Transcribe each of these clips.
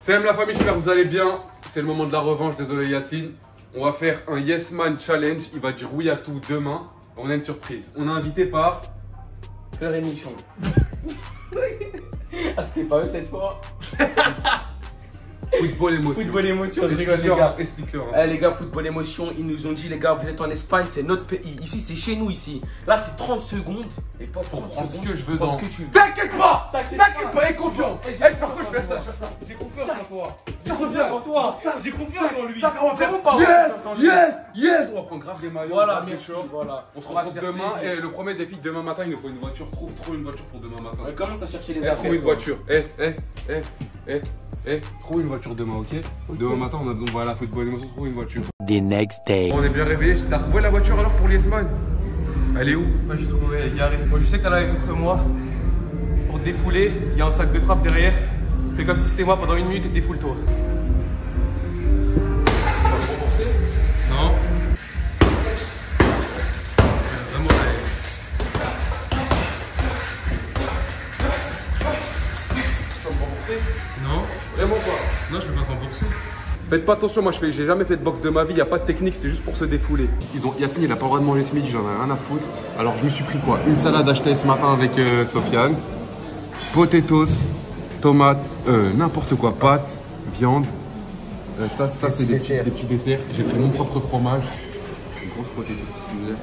Salam la famille, j'espère que vous allez bien. C'est le moment de la revanche, désolé Yacine. On va faire un Yes Man Challenge. Il va dire oui à tout demain. On a une surprise. On a invité par. Fleur et Michon. ah, c'était pas eux cette fois. Football Émotion. Football émotion, je rigole, les Explique-leur, gars. Explique-leur. hein. Eh les gars, football émotion, ils nous ont dit les gars, vous êtes en Espagne, c'est notre pays. Ici, c'est chez nous ici. Là, c'est 30 secondes. Et pas 30 Pour prendre ce secondes. que je veux dans. ce que tu veux. T'inquiète pas T'inquiète pas, aie confiance Eh, Eh, j'ai je fais quoi confiance en ça, toi. J'ai confiance en toi. J'ai confiance en toi. J'ai confiance en lui. On va faire- Yes. Yes Yes On va prendre grave des maillots. Voilà. On se va retrouve demain et le premier défi demain matin, il nous faut une voiture. Trouve, trouve une voiture pour demain matin. On commence à chercher les Eh, affaires. trouve une voiture. Eh, eh, eh, eh, eh. Trouve une voiture demain, ok Demain matin, on a besoin, voilà, football émotion, trouve une voiture. the next day. On est bien réveillé. T'as trouvé la voiture alors pour l'Yesman Elle est où Moi j'ai trouvé, elle est garée. Moi je sais que t'en avais contre moi. Pour te défouler, il y a un sac de frappe derrière. Fais comme si c'était moi pendant une minute et défoule-toi. Non. Vraiment pas. Non, je vais pas te rembourser. Faites pas attention, moi je fais, j'ai jamais fait de boxe de ma vie, y a pas de technique, c'était juste pour se défouler. Ils ont, Yacine il a pas le droit de manger ce midi, j'en ai rien à foutre. Alors je me suis pris quoi? Une salade achetée ce matin avec euh, Sofiane, potatoes, tomates, euh, n'importe quoi, pâtes, viande. Euh, ça, ça c'est des petits, des petits desserts. J'ai pris mon propre fromage. Une grosse potatoes si vous voulez.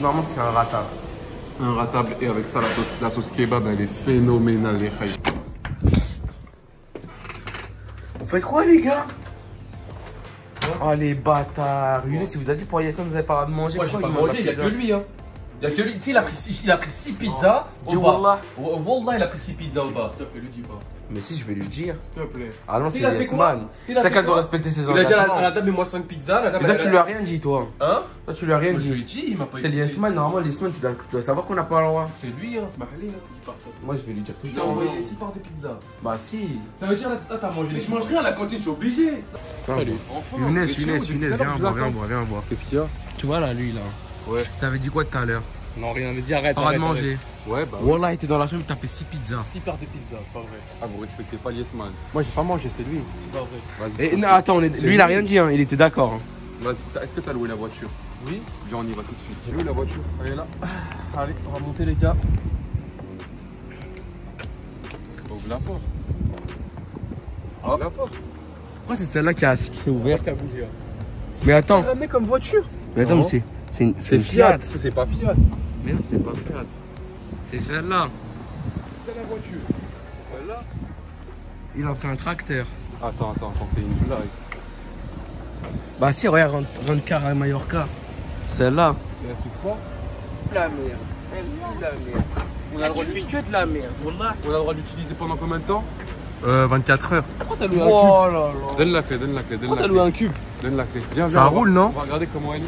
Normalement, c'est un ratable. Un ratable et avec ça la sauce, la sauce kebab elle est phénoménale les khaïs. Vous faites quoi, les gars? Oh, les bâtards. Younes, il vous a dit pour Yasmin, vous avez pas de manger. Moi j'ai pas mangé, il y a que lui hein. Il a que lui, tu sais, il a pris 6 il a pris six pizzas au wallah. Oh, Wallah, il a pris 6 pizzas au bas. S'il te plaît, lui dis pas. Mais si, je vais lui dire. S'il te plaît. Ah non, c'est fait Chacun quoi doit respecter ses Il a dit à la, engagements. table, mets-moi 5 pizzas. La dame, Mais toi, tu lui as rien dit, toi. Hein Toi, tu lui as rien Moi, je lui ai dit. dit, il m'a pas C'est écouté. Yasman, normalement, tu dois, tu dois savoir qu'on n'a pas le droit. C'est lui, hein, c'est ma Khalil, hein. Moi, je vais lui dire tout Je le t'ai temps. envoyé 6 parts de pizza. Bah, si. Ça veut dire, là, t'as mangé les Je mange rien à la cantine, je suis obligé. Salut. Younes, Younes, Younes, viens boire, viens boire, viens boire. Qu'est-ce qu'il y a? Tu vois là, lui là. Ouais. T'avais dit quoi tout à l'heure Non, rien, mais dis arrête. Pas de manger. Ouais bah Wallah, il était dans la chambre, il tapait 6 pizzas. 6 parts de pizza, pas vrai. Ah vous respectez pas l'Yesman. Moi j'ai pas mangé, c'est lui. C'est pas vrai. Vas-y. Et, non, attends, on est- C'est lui, il a rien dit, hein. il était d'accord. hein. Vas-y, est-ce que t'as loué la voiture? Oui. Viens on y va tout de suite. J'ai loué la voiture? Elle est là. Allez, on va monter les gars. Ouvre la porte. Ouvre la porte. Pourquoi c'est celle-là qui, a- qui s'est ouverte Qui a bougé. Mais attends, ramené comme voiture. mais attends, Non. mais c'est. C'est C'est Fiat. Ça c'est pas Fiat. Mais non, c'est pas Fiat. C'est celle-là. C'est la voiture. Celle-là Il a pris un tracteur. Attends, attends, attends, c'est une blague. Bah, si, regarde, rentre- rentre car à Mallorca. Celle-là. Mais elle souffle pas La merde. La merde. On a le droit que de la merde, Wallah. On a le droit de l'utiliser pendant combien de temps Euh 24 heures. Pourquoi t'as loué un Oh là là. Donne la clé, donne la clé, donne Pourquoi la t'as clé. loué un cube Donne la clé. Viens, Ça viens, roule, non On va regarder comment elle est.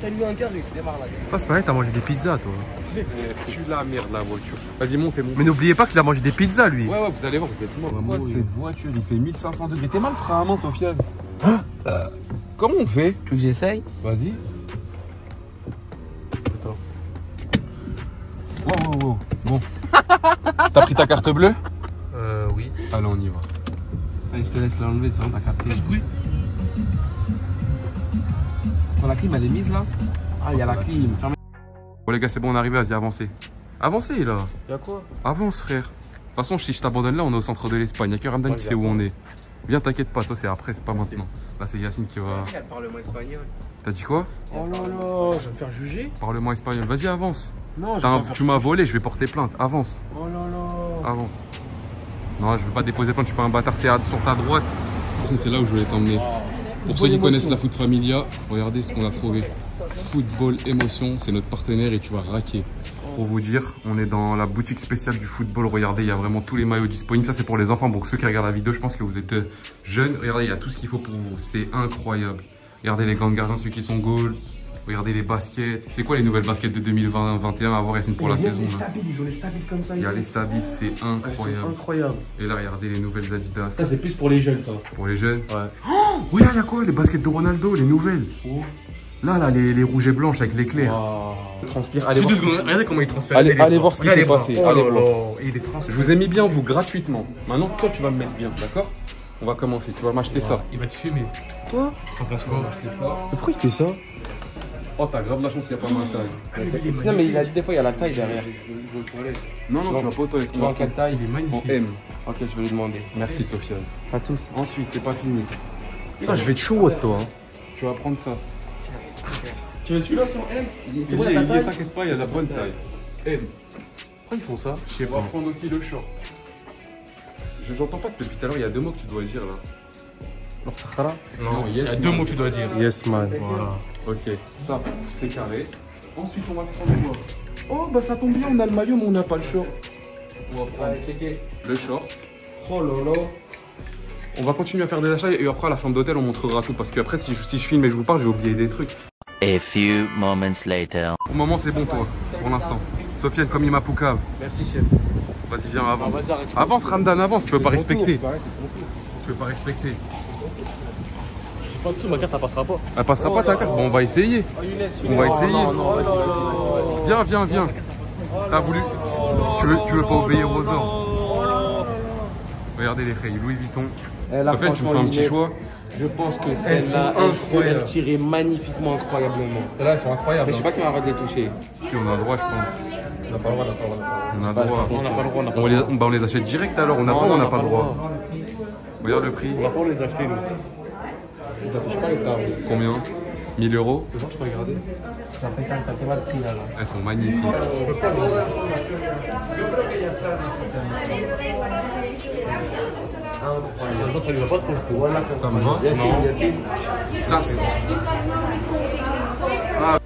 T'as loué un carré, démarre là. Toi, c'est pareil, t'as mangé des pizzas, toi. Eh, Pue la merde la voiture. Vas-y, montez, montez. Mais n'oubliez pas qu'il a mangé des pizzas, lui. Ouais, ouais, vous allez voir, vous êtes mort. Cette voiture Il fait 1500 degrés. T'es mal frein à main, Sofiane. Comment on fait Tu veux que j'essaye Vas-y. Attends. Wow, wow, wow. Bon. T'as pris ta carte bleue Euh, oui. Allez, on y va. Allez, je te laisse l'enlever, c'est bon, t'as capté. La clim, elle est mise là Ah, il y a la clim. Bon, les gars, c'est bon, on est arrivé. Vas-y, avancez. Avancez, là. Y'a quoi? Avance, frère. De toute façon, si je t'abandonne là, on est au centre de l'Espagne. Y'a que Ramdan Ouais, qui sait où on est. Viens, t'inquiète pas. Toi, c'est après, c'est pas maintenant. Là, c'est Yacine qui va. Elle parle moins espagnol. T'as dit quoi? Oh là là, je vais me faire juger Parle-moi espagnol. Vas-y, avance. Non, je un- Tu m'as volé, je vais porter plainte. Avance. Oh là là Avance. Non, je veux pas déposer plainte, je suis pas un bâtard, c'est à- sur ta droite. C'est là où je voulais t'emmener. Pour ceux qui connaissent la Foot Familia, regardez ce qu'on a trouvé. Football Émotion, c'est notre partenaire et tu vas raquer. Pour vous dire, on est dans la boutique spéciale du football. Regardez, il y a vraiment tous les maillots disponibles. Ça, c'est pour les enfants. Pour ceux qui regardent la vidéo, je pense que vous êtes jeunes. Regardez, il y a tout ce qu'il faut pour vous. C'est incroyable. Regardez les gants de gardien, ceux qui sont goal. Regardez les baskets. C'est quoi les nouvelles baskets de 2020-2021 à voir, Yacine, pour la Il y a saison les là stabiles, ils ont les stabiles comme ça. Il y a ils- les stabiles, c'est incroyable. incroyables. Et là, regardez les nouvelles Adidas. Ça, c'est plus pour les jeunes, ça. Pour les jeunes. Ouais. Oh, regarde, il y a quoi Les baskets de Ronaldo, les nouvelles. Où Là, là, les, les rouges et blanches avec l'éclair. Transpire. Allez voir secondes. Regardez comment il transpire. Allez- allez voir ce qui s'est passé. Allez Oh voir. Il est. Je vous ai mis bien, vous, gratuitement. Maintenant, toi, tu vas me mettre bien, d'accord On va commencer. Tu vas m'acheter ça. Il va te fumer. Quoi T'en penses quoi Pourquoi il fait ça Oh, t'as grave la chance qu'il n'y a pas ma taille. Non, mais il a dit des fois, il y a la taille derrière. Non, non, tu vas pas toilettes. Tu vois en quelle taille Il est En magnifique. M. Ok, je vais lui demander. Merci, Sofiane. Pas tous. Ensuite, c'est pas fini. Putain, je vais te chaud, toi. hein. Tu vas prendre ça. Tu veux celui-là sur M? Il est, il est, t'inquiète pas, il y a la bonne taille. M. Pourquoi ils font ça? Je sais pas. On va prendre aussi le short. Je j'entends pas depuis tout à l'heure, il y a deux mots que tu dois dire là. Non, yes, il y a deux man. mots que tu dois dire. Yes, man. Voilà. Ok, ça, c'est carré. Ensuite, on va prendre quoi? Oh, bah ça tombe bien, on a le maillot, mais on n'a pas le short. On va prendre le short. Oh là là. On va continuer à faire des achats et après, à la fin de l'hôtel, on montrera tout. Parce qu'après, si je, si je filme et je vous parle, j'ai oublié des trucs. A few moments later. Au moment, c'est bon, toi, pour l'instant. Sofiane, comme il m'a poucave. Merci, chef. Vas-y, viens, avance. arrête. Avance, Ramdan, avance, tu peux pas respecter. tour. Tu peux pas respecter. J'ai pas de sous, ma carte, elle passera pas. Elle passera pas ta carte. Bon, on va essayer. On va essayer. Non, non, vas-y, vas-y, vas-y. Viens, viens, viens. T'as voulu. Tu veux, tu veux pas obéir aux ordres. Regardez les rayons, Louis Vuitton. Eh, là, Sofiane, tu me fais un petit choix. Je pense que celle-là, elle, tirait magnifiquement, incroyablement. Celles-là, elles sont Mais incroyables. je sais pas si on va les toucher. Si, on a le droit, je pense. On n'a pas le droit, on n'a pas le droit. On a le droit. On n'a pas le droit, on n'a pas le les, droit. on, bah, on les achète direct alors. On a le droit ou on n'a pas le droit Regarde le prix. On va pas les acheter, nous. Ils affichent pas les tables. Combien? 1000 euros Je peux regarder. Ça fait quand ça pas le prix, là. là. Elles sont magnifiques. Franchement, ça lui va pas trop. Voilà, comme Ça me va Yacine, Yacine. Ça, c'est- Ah,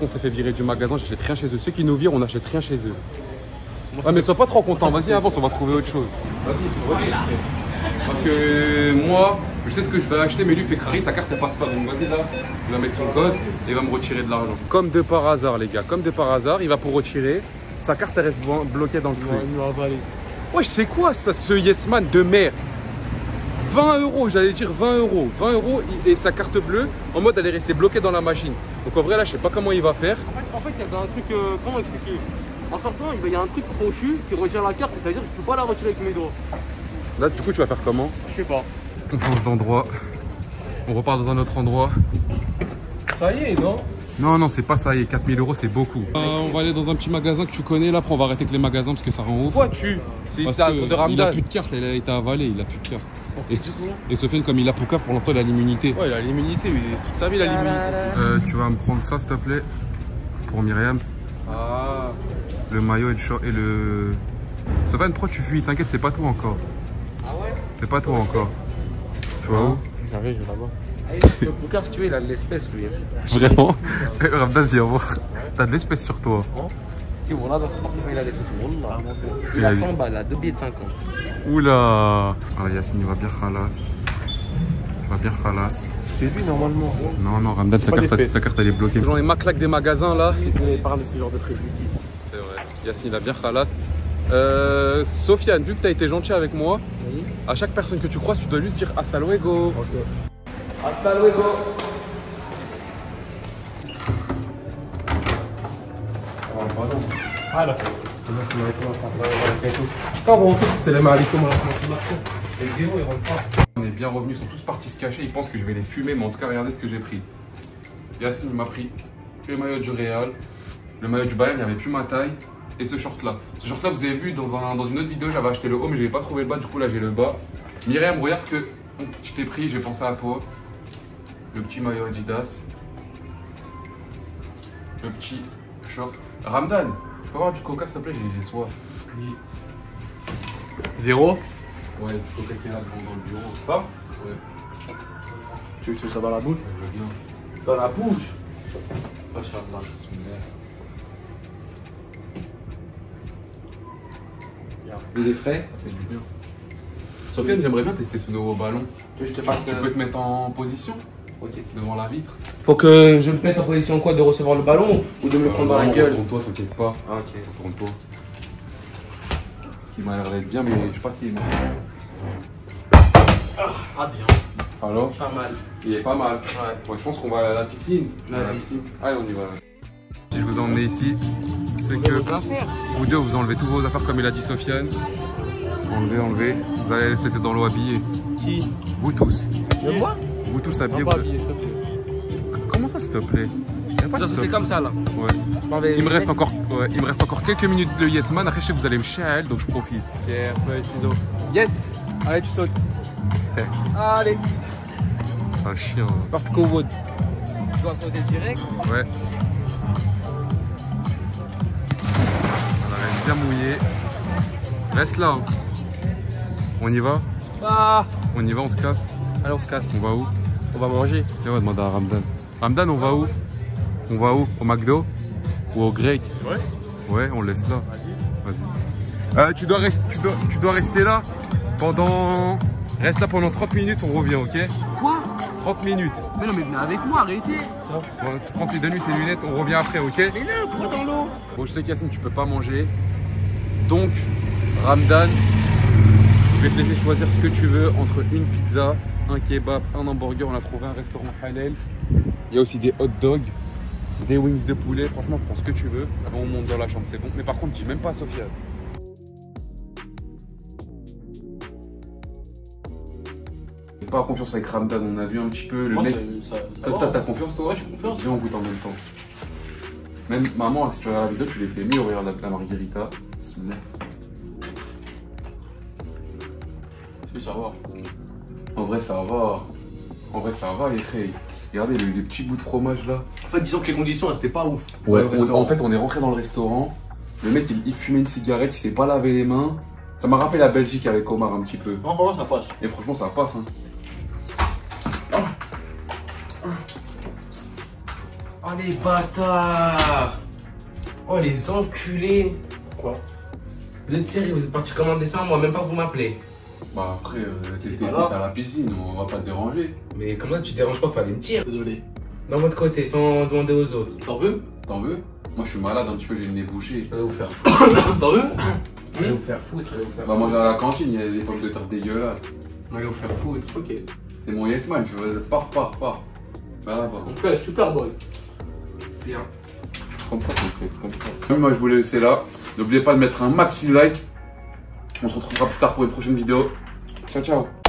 on s'est fait virer du magasin, j'achète rien chez eux. Ceux qui nous virent, on n'achète rien chez eux. Ah mais sois pas trop content, vas-y avance, on va trouver autre chose. Vas-y, retire. Parce que moi, je sais ce que je vais acheter, mais lui fait crari, sa carte elle passe pas. Donc vas-y là, il va mettre son code et il va me retirer de l'argent. Comme de par hasard les gars, comme de par hasard, il va pour retirer. Sa carte elle reste blo- bloquée dans le truc. Ouais, c'est quoi ça, ce Yes Man de merde? 20 euros, j'allais dire 20 euros. 20 euros et sa carte bleue, en mode elle est restée bloquée dans la machine. Donc en vrai là, je sais pas comment il va faire. En fait, en fait, il y a un truc. euh, comment expliquer? En sortant, il y a un truc crochu qui retire la carte, c'est-à-dire que je peux pas la retirer avec mes doigts. Là, du coup, tu vas faire comment? Je sais pas. On change d'endroit. On repart dans un autre endroit. Ça y est, non? Non, non, c'est pas ça, y est, 4000 euros, c'est beaucoup. Euh, on va aller dans un petit magasin que tu connais. Là, après, on va arrêter avec les magasins parce que ça rend ouf. Pourquoi tu? C'est un de il a plus de carte, il a été avalé, il a plus de carte. Et, et Sofiane, comme il a Poucave, pour l'instant, il a l'immunité. Ouais, il a l'immunité, oui. Toute sa vie, il a l'immunité. Euh, tu vas me prendre ça, s'il te plaît, pour Myriam. Ah. Le maillot et le short et le. Sofiane, pourquoi tu fuis? T'inquiète, c'est pas toi encore. Ah ouais? C'est pas toi encore. Tu vois où? J'arrive, je vais là-bas. Le Poucave, si tu veux, il a de l'espèce, lui. Vraiment? Eh, Ramdan, viens voir. T'as de l'espèce sur toi. Si, voilà, dans son portefeuille, il a l'espèce. Wallah. Il Il a a 100 balles, là, 2 billets de 50. Oula Ah, Yacine, il va bien khalas. Il va bien khalas. C'était lui, normalement. Non, non, Ramdan, sa carte, sa carte, elle est bloquée. J'en ai ma claque des magasins là. Et tu parles de ce genre de préjudice. C'est vrai. Yacine, il a bien khalas. Euh, Sofiane, vu que tu as été gentil avec moi, Oui. à chaque personne que tu croises, tu dois juste dire hasta luego. Ok. Hasta luego. On est bien revenus, ils sont tous partis se cacher, ils pensent que je vais les fumer, mais en tout cas, regardez ce que j'ai pris. Yacine, m'a pris le maillot du Real, le maillot du Bayern, il n'y avait plus ma taille, et ce short-là. Ce short-là, vous avez vu dans, un- dans une autre vidéo, j'avais acheté le haut, mais j'avais pas trouvé le bas, du coup là j'ai le bas. Myriam, regarde ce que tu t'es pris, j'ai pensé à toi. Le petit maillot Adidas. Le petit short. Ramdan, je peux avoir du coca s'il te plaît, j'ai soif. Zéro Ouais, du coca qui est là dans le bureau. Pas Ouais, Tu veux que je te ça dans la bouche je veux bien. Dans la bouche Machallah, bismillah. Il est frais Ça fait du bien. Sofiane, j'aimerais bien tester ce nouveau ballon. Tu je te passe. Tu peux te mettre en position Ok. devant la vitre Faut que je me mette en position quoi De recevoir le ballon ou de me le prendre dans la Non, gueule Retourne-toi, t'inquiète pas. Ah, ok. Retourne-toi. Qu'il m'a l'air d'être bien, mais je sais pas s'il est Ah, bien. Alors Pas mal. Il est pas mal. Ouais. Ouais, je pense qu'on va à la piscine. À la piscine. Allez, on y va. Si je vous emmène ici, c'est que vous deux, vous enlevez tous vos affaires comme il a dit Sofiane. Enlevez, enlevez. Vous allez laisser dans l'eau habillé. Qui? Vous tous. Même moi Vous tous habillés. Vous-. Comment ça, s'il te plaît? C'était comme ça là. Ouais. Je. Il me reste encore, ouais, il me reste encore quelques minutes de Yes Man. Après, je sais que vous allez me chialer, donc je profite. Pierre, feuille, ciseaux. Yes Allez, tu sautes. Allez, C'est un chien. Cowood. Tu dois sauter direct. Ouais. On reste bien mouillé. Reste là. hein. On y va? Ah On y va, on se casse? Allez, on se casse. On va où? Va manger. Viens, on va demander à Ramdan. Ramdan, on va où? On va où? Au McDo? Ou au Grec? C'est vrai? Ouais, on le laisse là. Vas-y. Euh, tu, dois rest- tu, dois, tu dois rester là pendant. Reste là pendant 30 minutes, on revient, ok? Quoi? 30 minutes. Mais non, mais venez avec moi, arrêtez. Bon, 30 minutes, donne-lui ses lunettes, on revient après, ok? Mais là, pourquoi dans l'eau Bon, je sais qu'Yacine, tu peux pas manger. Donc, Ramdan, vais te laisser choisir ce que tu veux entre une pizza, un kebab, un hamburger. On a trouvé un restaurant halal. Il y a aussi des hot dogs, des wings de poulet. Franchement, prends ce que tu veux. On monte dans la chambre, c'est bon. Mais par contre, dis même pas à Sophia. J'ai pas confiance avec Ramdan, on a vu un petit peu le mec. T'as t'as- confiance toi? Ouais, j'ai confiance. Viens, on goûte en même temps. Même maman, si tu regardes la vidéo, tu les fais mieux. Regarde la, la margarita. Savoir. En vrai, ça va. En vrai, ça va, les frais. Regardez, il y a eu des petits bouts de fromage là. En fait, disons que les conditions, elles, c'était pas ouf. Ouais, on- en fait, on est rentré dans le restaurant. Le mec, il, il fumait une cigarette, il s'est pas lavé les mains. Ça m'a rappelé la Belgique avec Omar un petit peu. Non, franchement, ça passe. Et franchement, ça passe. Hein. Oh les bâtards Oh les enculés Quoi? Vous êtes sérieux, vous êtes parti commander ça, moi même pas vous m'appelez. Bah après, euh, t'es à la piscine, on va pas te déranger. Mais comme ça tu te déranges pas, fallait me tirer. Désolé. Dans votre côté, sans demander aux autres. T'en veux? T'en veux? Moi, je suis malade un petit peu, j'ai le nez bouché. Vais vous faire foutre. T'en veux? Je vais vous faire foutre, vais vous faire va foutre. manger à la cantine, il y a des pommes de terre dégueulasses. Vais vous faire foutre. Ok. C'est mon yes man, je veux pars, pars, pars. Bah là-bas. Cas, super boy. Bien. Comme ça qu'on fait, comme ça. Moi, je vous laisser là. N'oubliez pas de mettre un maxi like. On se retrouvera plus tard pour une prochaine vidéo. Tchau, tchau.